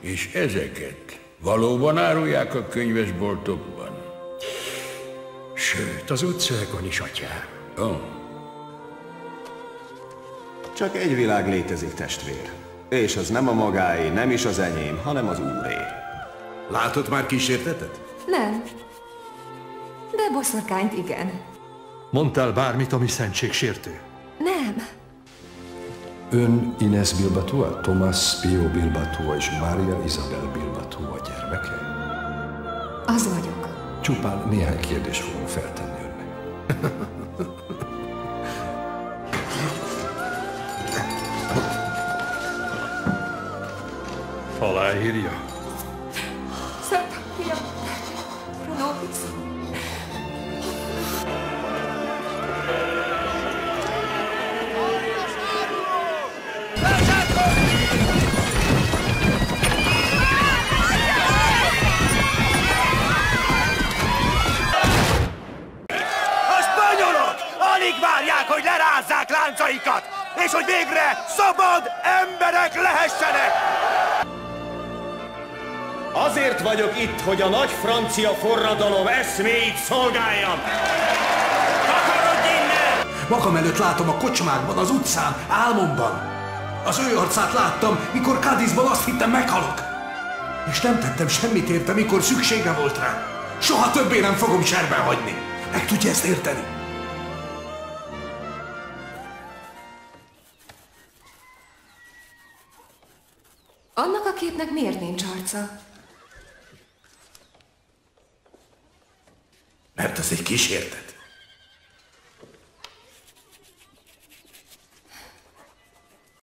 És ezeket valóban árulják a könyvesboltokban? Sőt, az utcákon is, atyám. Oh. Csak egy világ létezik, testvér. És az nem a magáé, nem is az enyém, hanem az úré. Látott már kísértetet? Nem. De boszorkányt igen. Mondtál bármit, ami szentségsértő? Nem. Ön Ines Bilbatua, Tomás Pio Bilbatua és Mária Isabel Bilbatua gyermeke? Az vagyok. Csupán néhány kérdést fogunk feltenni önnek. Aláírja. Szent Pia. Alig várják, hogy lerázzák láncaikat, és hogy végre szabad emberek lehessenek! Azért vagyok itt, hogy a nagy francia forradalom eszméit szolgáljam. Takarodj innen! Magam előtt látom a kocsmákban, az utcán, álmomban. Az ő arcát láttam, mikor Kadizban azt hittem meghalok. És nem tettem semmit érte, mikor szüksége volt rá. Soha többé nem fogom serben hagyni. Meg tudja ezt érteni? Annak a képnek miért nincs arca? Mert az egy kísértet.